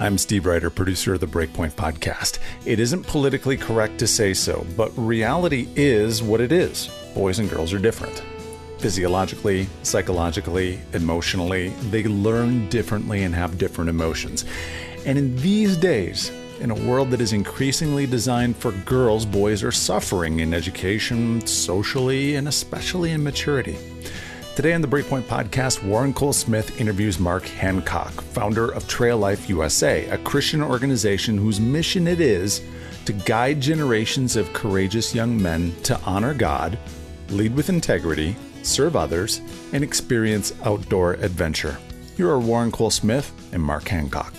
I'm Steve Ryder, producer of the Breakpoint podcast. It isn't politically correct to say so, but reality is what it is. Boys and girls are different. Physiologically, psychologically, emotionally, they learn differently and have different emotions. And in these days, in a world that is increasingly designed for girls, boys are suffering in education, socially, and especially in maturity. Today on the Breakpoint podcast, Warren Cole Smith interviews Mark Hancock, founder of Trail Life USA, a Christian organization whose mission it is to guide generations of courageous young men to honor God, lead with integrity, serve others, and experience outdoor adventure. Here are Warren Cole Smith and Mark Hancock.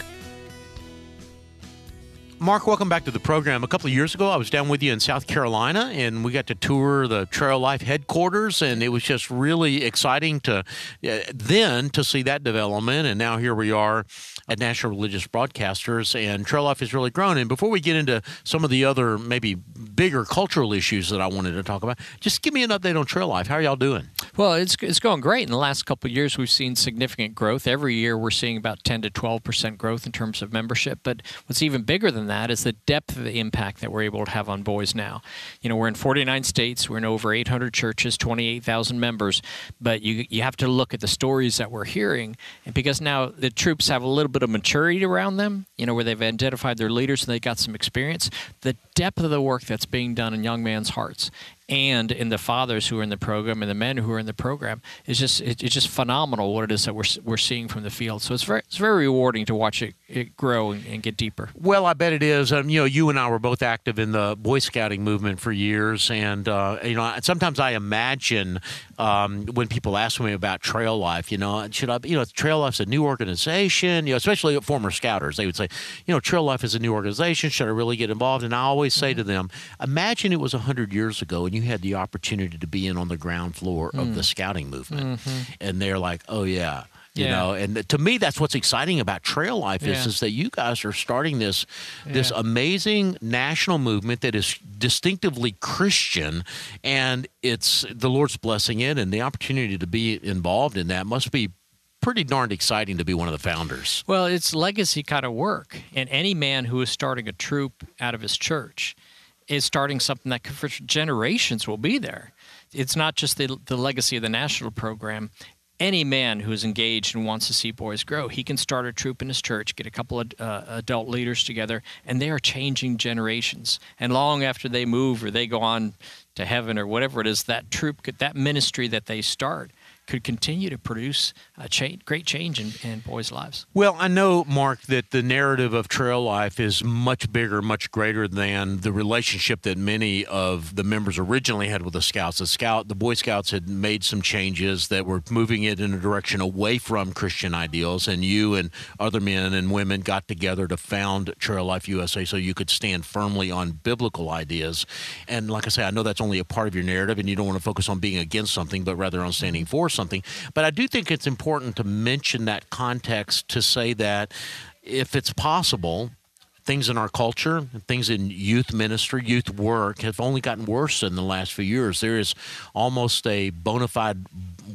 Mark, welcome back to the program. A couple of years ago, I was down with you in South Carolina, and we got to tour the Trail Life headquarters, and it was just really exciting to uh, then to see that development. And now here we are at National Religious Broadcasters, and Trail Life has really grown. And before we get into some of the other maybe bigger cultural issues that I wanted to talk about, just give me an update on Trail Life. How are y'all doing? Well, it's it's going great. In the last couple of years, we've seen significant growth. Every year, we're seeing about 10 to 12 percent growth in terms of membership. But what's even bigger than that is the depth of the impact that we're able to have on boys now. You know, we're in 49 states, we're in over 800 churches, 28,000 members, but you you have to look at the stories that we're hearing, and because now the troops have a little bit of maturity around them, you know, where they've identified their leaders and they've got some experience, the depth of the work that's being done in young men's hearts and in the fathers who are in the program and the men who are in the program is just it, it's just phenomenal what it is that we're, we're seeing from the field. So it's very it's very rewarding to watch it, it grow and, and get deeper. Well, I bet it is. Um, you know, you and I were both active in the Boy Scouting movement for years, and uh, you know, sometimes I imagine um, when people ask me about Trail Life, you know, should I, you know, Trail Life's a new organization, you know, especially former scouters, they would say, you know, Trail Life is a new organization. Should I really get involved? And I always say to them, imagine it was hundred years ago, and you had the opportunity to be in on the ground floor of the scouting movement, Mm-hmm. and they're like, oh yeah. You Yeah. know, and to me, that's what's exciting about Trail Life is, Yeah. is that you guys are starting this this Yeah. amazing national movement that is distinctively Christian, and it's the Lord's blessing it, and the opportunity to be involved in that must be pretty darned exciting to be one of the founders. Well, it's legacy kind of work, and any man who is starting a troop out of his church is starting something that for generations will be there. It's not just the the legacy of the national program. Any man who's engaged and wants to see boys grow, he can start a troop in his church, get a couple of uh, adult leaders together, and they are changing generations. And long after they move or they go on to heaven or whatever it is, that troop, that ministry that they start, could continue to produce a cha- great change in, in boys' lives. Well, I know, Mark, that the narrative of Trail Life is much bigger, much greater than the relationship that many of the members originally had with the Scouts. The Scout, the Boy Scouts had made some changes that were moving it in a direction away from Christian ideals, and you and other men and women got together to found Trail Life USA so you could stand firmly on biblical ideas. And like I say, I know that's only a part of your narrative, and you don't want to focus on being against something, but rather on standing for something. But I do think it's important to mention that context to say that if it's possible, things in our culture, things in youth ministry, youth work have only gotten worse in the last few years. There is almost a bona fide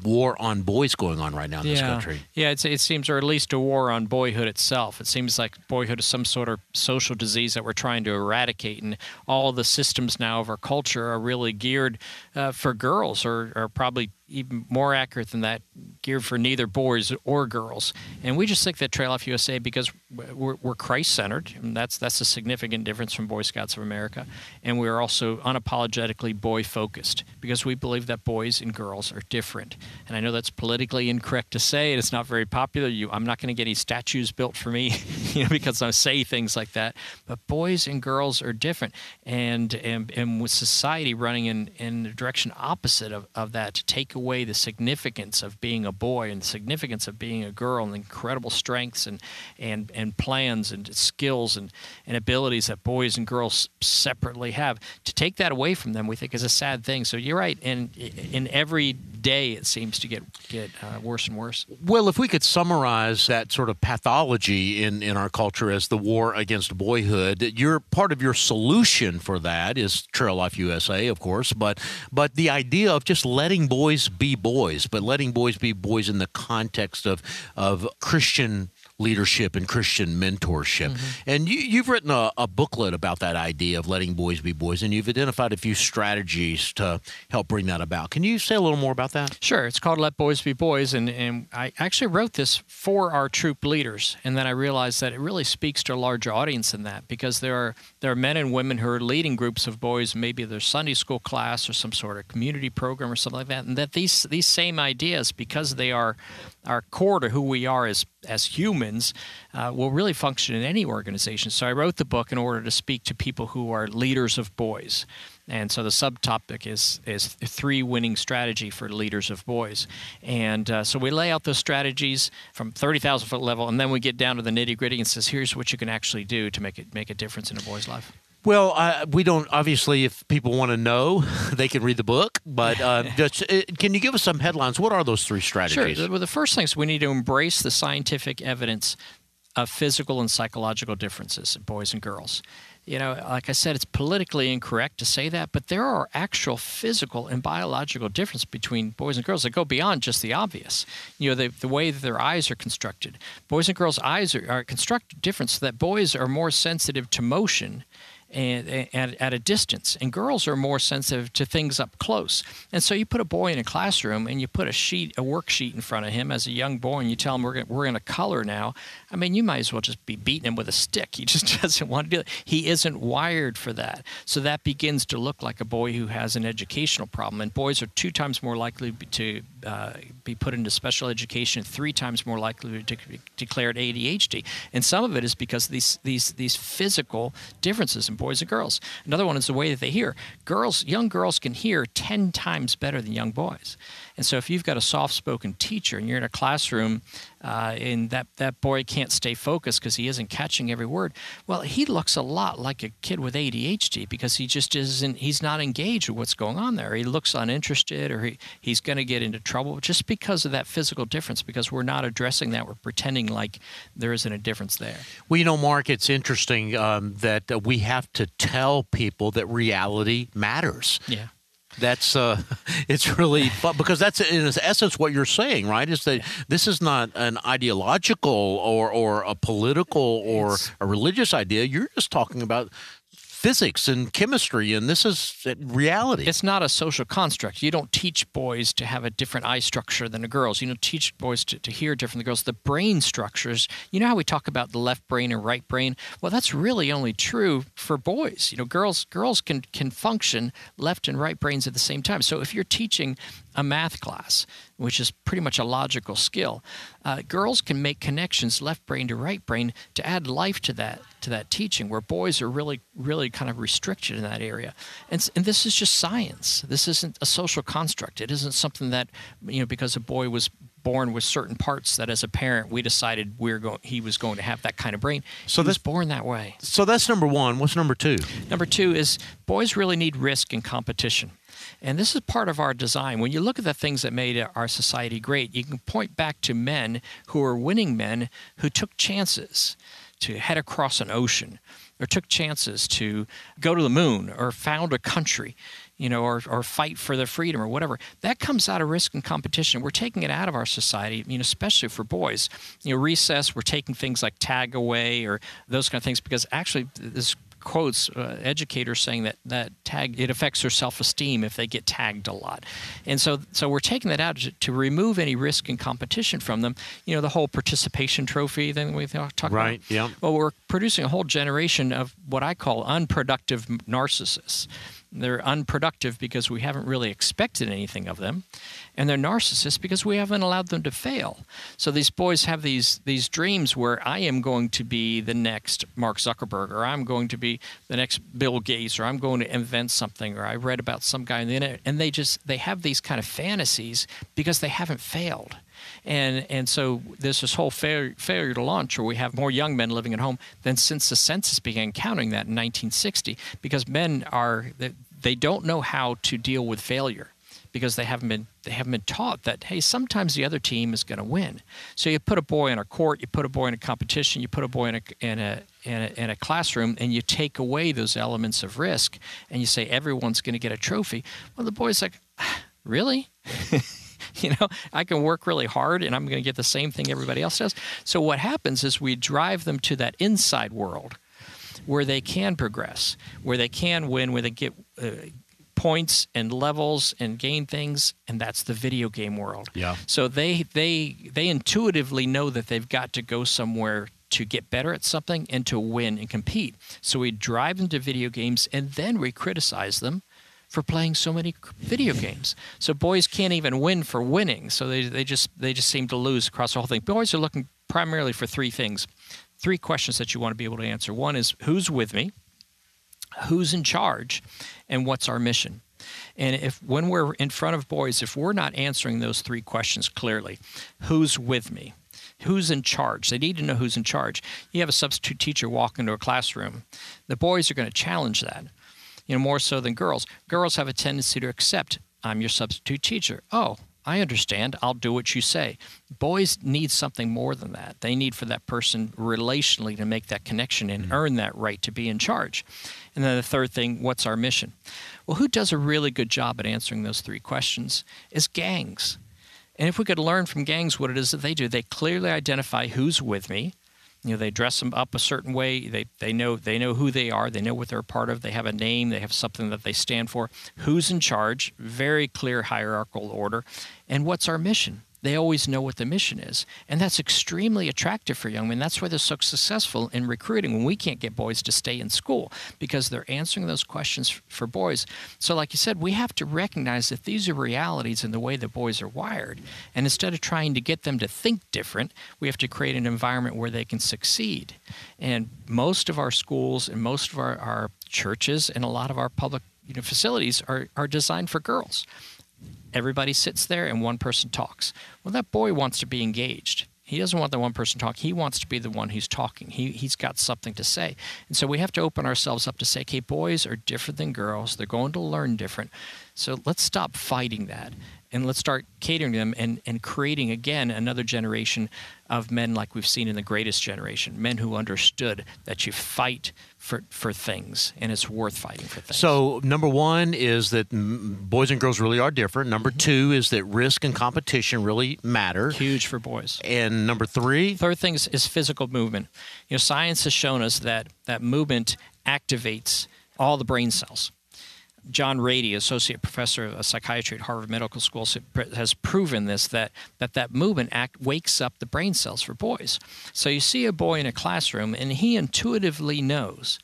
war on boys going on right now in this country. Yeah, it's, it seems, or at least a war on boyhood itself. It seems like boyhood is some sort of social disease that we're trying to eradicate, and all the systems now of our culture are really geared uh, for girls, or, or probably even more accurate than that, geared for neither boys or girls. And we just think that Trail Life USA, because we're, we're Christ centered, and that's that's a significant difference from Boy Scouts of America, and we're also unapologetically boy focused because we believe that boys and girls are different. And I know that's politically incorrect to say, and it's not very popular. You, I'm not going to get any statues built for me, you know, because I say things like that. But boys and girls are different, and and, and with society running in in the direction opposite of, of that, to take away the significance of being a boy and the significance of being a girl and incredible strengths and and and plans and skills and and abilities that boys and girls separately have. To take that away from them, we think is a sad thing. So you're right, and in every day it seems to get get uh, worse and worse. Well, if we could summarize that sort of pathology in, in our culture as the war against boyhood, your part of your solution for that is Trail Life USA, of course, but but the idea of just letting boys be boys, but letting boys be boys in the context of of Christian leadership and Christian mentorship. Mm-hmm. And you, you've written a, a, booklet about that idea of letting boys be boys, and you've identified a few strategies to help bring that about. Can you say a little more about that? Sure. It's called Let Boys Be Boys, and, and I actually wrote this for our troop leaders, and then I realized that it really speaks to a larger audience than that because there are there are men and women who are leading groups of boys, maybe their Sunday school class or some sort of community program or something like that, and that these these same ideas, because they are are core to who we are as as humans, uh, will really function in any organization. So I wrote the book in order to speak to people who are leaders of boys. And so the subtopic is is three winning strategy for leaders of boys. And uh, so we lay out those strategies from 30,000 foot level, and then we get down to the nitty gritty and says, here's what you can actually do to make it make a difference in a boy's life. Well, uh, we don't obviously. If people want to know, they can read the book. But uh, just, uh, can you give us some headlines? What are those three strategies? Sure. Well, the first thing is we need to embrace the scientific evidence of physical and psychological differences in boys and girls. You know, like I said, it's politically incorrect to say that, but there are actual physical and biological differences between boys and girls that go beyond just the obvious. You know, the, the way that their eyes are constructed. Boys and girls' eyes are, are constructed different so that boys are more sensitive to motion and, and, at a distance. And girls are more sensitive to things up close. And so you put a boy in a classroom and you put a sheet, a worksheet in front of him as a young boy, and you tell him we're gonna, we're going to color now. I mean, you might as well just be beating him with a stick. He just doesn't want to do it. He isn't wired for that. So that begins to look like a boy who has an educational problem. And boys are two times more likely to uh, be put into special education, three times more likely to be declared ADHD. And some of it is because these these these physical differences boys and girls. Another one is the way that they hear. Girls, young girls can hear ten times better than young boys. And so if you've got a soft-spoken teacher and you're in a classroom uh, and that, that boy can't stay focused because he isn't catching every word, well, he looks a lot like a kid with ADHD because he just isn't, he's not engaged with what's going on there. He looks uninterested or he, he's going to get into trouble just because of that physical difference because we're not addressing that. We're pretending like there isn't a difference there. Well, you know, Mark, it's interesting um, that uh, we have to tell people that reality matters. Yeah that's uh, it's really fun because that's in essence what you're saying, right? Is that this is not an ideological or or a political or it's, a religious idea. You're just talking about physics and chemistry, and this is reality. It's not a social construct. You don't teach boys to have a different eye structure than the girls. You don't teach boys to, to hear different than girls. The brain structures, you know how we talk about the left brain and right brain? Well, that's really only true for boys. You know, girls girls can can function left and right brains at the same time. So if you're teaching a math class, which is pretty much a logical skill. Uh, girls can make connections left brain to right brain to add life to that to that teaching, where boys are really really kind of restricted in that area. And, and this is just science. This isn't a social construct. It isn't something that you know because a boy was born with certain parts that as a parent we decided we are going he was going to have that kind of brain. So he was born that way. So that's number one. What's number two? Number two is boys really need risk and competition. And this is part of our design. When you look at the things that made our society great, you can point back to men who were winning men who took chances to head across an ocean or took chances to go to the moon or found a country you know, or, or fight for their freedom or whatever. That comes out of risk and competition. We're taking it out of our society, you know, especially for boys. You know, recess, we're taking things like tag away or those kind of things because actually this quotes uh, educators saying that that tag it affects their self-esteem if they get tagged a lot. And so so we're taking that out to, to remove any risk and competition from them. You know the whole participation trophy thing we talk right, about. Right yeah. Well we're producing a whole generation of what i call unproductive narcissists they're unproductive because we haven't really expected anything of them. And they're narcissists because we haven't allowed them to fail. So these boys have these these dreams where I am going to be the next Mark Zuckerberg or I'm going to be the next Bill Gates or I'm going to invent something or I read about some guy on the internet and they just they have these kind of fantasies because they haven't failed. And and so there's this whole failure, failure to launch, where we have more young men living at home than since the census began counting that in 1960, because men are they don't know how to deal with failure because they haven't been they haven't been taught that hey sometimes the other team is going to win. So you put a boy in a court you put a boy in a competition you put a boy in a, in a in a, in a classroom and you take away those elements of risk and you say everyone's going to get a trophy. Well the boy's like ah, really you know, I can work really hard and I'm going to get the same thing everybody else does. So what happens is we drive them to that inside world where they can progress, where they can win, where they get uh, points and levels and gain things, and that's the video game world. Yeah. So they they they intuitively know that they've got to go somewhere to get better at something and to win and compete. So we drive them to video games and then we criticize them for playing so many video games. So boys can't even win for winning. So they, they just they just seem to lose across the whole thing. Boys are looking primarily for three things. Three questions that you want to be able to answer. One is who's with me? Who's in charge? And what's our mission? And if when we're in front of boys, if we're not answering those three questions clearly, who's with me? Who's in charge? They need to know who's in charge. You have a substitute teacher walk into a classroom. The boys are going to challenge that, you know, more so than girls. Girls have a tendency to accept, I'm your substitute teacher. Oh, I understand. I'll do what you say. Boys need something more than that. They need for that person relationally to make that connection and mm-hmm. earn that right to be in charge. And then the third thing, what's our mission? Well, who does a really good job at answering those three questions is gangs. And if we could learn from gangs what it is that they do, they clearly identify who's with me. You know, they dress them up a certain way. They, they know they know who they are. They know what they're a part of. They have a name. They have something that they stand for. Who's in charge? Very clear hierarchical order. And what's our mission? They always know what the mission is. And that's extremely attractive for young men. That's why they're so successful in recruiting when we can't get boys to stay in school because they're answering those questions for boys. So, like you said, we have to recognize that these are realities in the way that boys are wired. And instead of trying to get them to think different, we have to create an environment where they can succeed. And most of our schools and most of our, our churches and a lot of our public you know, facilities are, are designed for girls everybody sits there and one person talks. Well, that boy wants to be engaged. He doesn't want the one person talk. He wants to be the one who's talking. He, he's got something to say. And so we have to open ourselves up to say, okay, boys are different than girls. They're going to learn different. So let's stop fighting that and let's start catering to them and, and creating again another generation of men like we've seen in the greatest generation men who understood that you fight for, for things and it's worth fighting for things. So number one is that boys and girls really are different. Number mm-hmm. two is that risk and competition really matter. Huge for boys. And number three? Third thing is, is physical movement. You know science has shown us that that movement activates all the brain cells John Ratey, associate professor of uh, psychiatry at Harvard Medical School, has proven this that that, that movement act wakes up the brain cells for boys. So you see a boy in a classroom, and he intuitively knows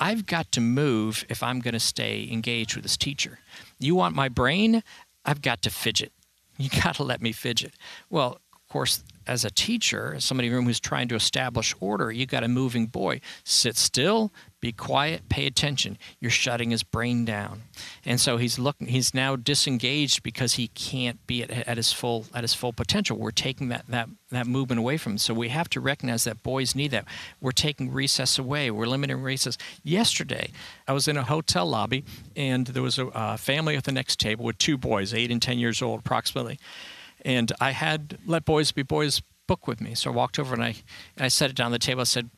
I've got to move if I'm going to stay engaged with this teacher. You want my brain? I've got to fidget. You got to let me fidget. Well, of course, as a teacher, as somebody in the room who's trying to establish order, you got a moving boy. Sit still, be quiet, pay attention. You're shutting his brain down. And so he's looking he's now disengaged because he can't be at, at his full at his full potential. We're taking that, that that movement away from him. So we have to recognize that boys need that. We're taking recess away. We're limiting recess. Yesterday, I was in a hotel lobby and there was a family at the next table with two boys, eight and ten years old approximately and I had Let Boys Be Boys book with me. So I walked over and I, and I set it down on the table. I said,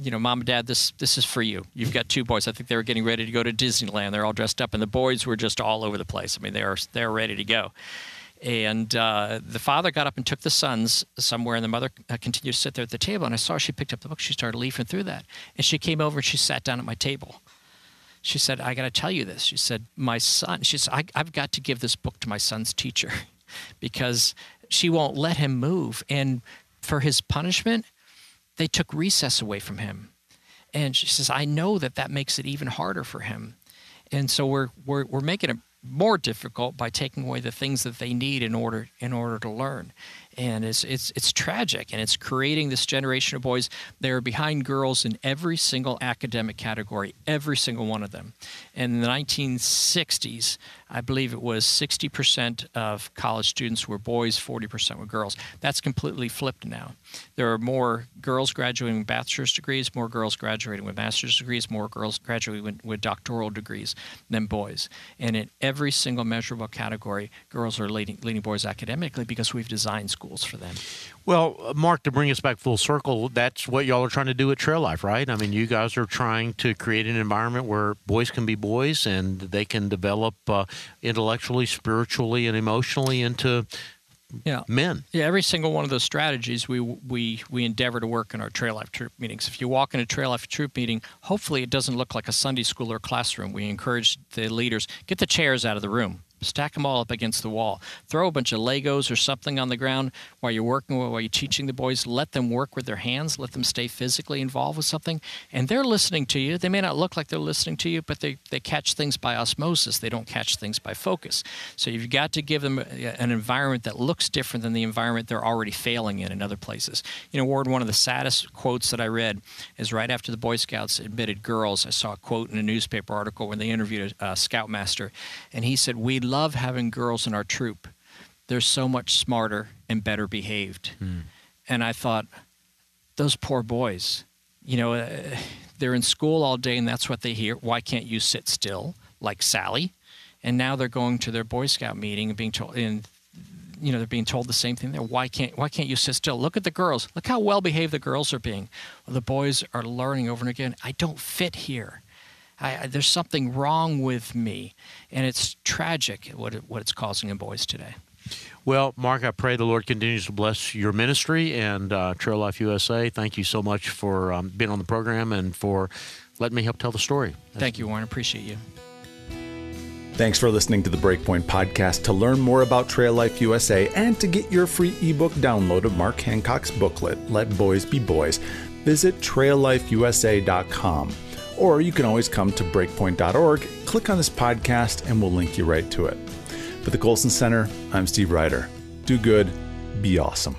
you know, mom and dad, this this is for you. You've got two boys. I think they were getting ready to go to Disneyland. They're all dressed up, and the boys were just all over the place. I mean, they are they're ready to go. And uh, the father got up and took the sons somewhere, and the mother uh, continued to sit there at the table. And I saw she picked up the book. She started leafing through that, and she came over and she sat down at my table. She said, "I got to tell you this." She said, "My son." She said, "I've got to give this book to my son's teacher." because she won't let him move. And for his punishment, they took recess away from him. And she says, I know that that makes it even harder for him. And so we're, we're, we're making it more difficult by taking away the things that they need in order in order to learn and it's it's it's tragic and it's creating this generation of boys they are behind girls in every single academic category every single one of them in the 1960s I believe it was 60% of college students were boys, 40% were girls. That's completely flipped now. There are more girls graduating with bachelor's degrees, more girls graduating with master's degrees, more girls graduating with, with doctoral degrees than boys. And in every single measurable category, girls are leading, leading boys academically because we've designed schools schools for them. Well, uh, Mark, to bring us back full circle, that's what y'all are trying to do at Trail Life, right? I mean, you guys are trying to create an environment where boys can be boys and they can develop uh, intellectually, spiritually, and emotionally into yeah. men. Yeah, every single one of those strategies we we we endeavor to work in our Trail Life Troop meetings. If you walk in a Trail Life Troop meeting, hopefully it doesn't look like a Sunday school or classroom. We encourage the leaders get the chairs out of the room stack them all up against the wall. Throw a bunch of Legos or something on the ground while you're working, while you're teaching the boys. Let them work with their hands. Let them stay physically involved with something. And they're listening to you. They may not look like they're listening to you, but they, they catch things by osmosis. They don't catch things by focus. So you've got to give them an environment that looks different than the environment they're already failing in in other places. You know, Ward, one of the saddest quotes that I read is right after the Boy Scouts admitted girls. I saw a quote in a newspaper article when they interviewed a, a scoutmaster, and he said, We love having girls in our troop. They're so much smarter and better behaved. Mm. And I thought, those poor boys, you know, uh, they're in school all day and that's what they hear. Why can't you sit still like Sally? And now they're going to their Boy Scout meeting and being told, and you know, they're being told the same thing there. Why can't why can't you sit still? Look at the girls. Look how well behaved the girls are being. Well, the boys are learning over and again. I don't fit here. I, I, there's something wrong with me, and it's tragic what it, what it's causing in boys today. Well, Mark, I pray the Lord continues to bless your ministry and uh, Trail Life USA. Thank you so much for um, being on the program and for letting me help tell the story. That's Thank you, Warren. Appreciate you. Thanks for listening to the Breakpoint Podcast. To learn more about Trail Life USA and to get your free ebook download of Mark Hancock's booklet, Let Boys Be Boys, visit traillifeusa.com. Or you can always come to breakpoint.org, click on this podcast, and we'll link you right to it. For the Colson Center, I'm Steve Ryder. Do good, be awesome.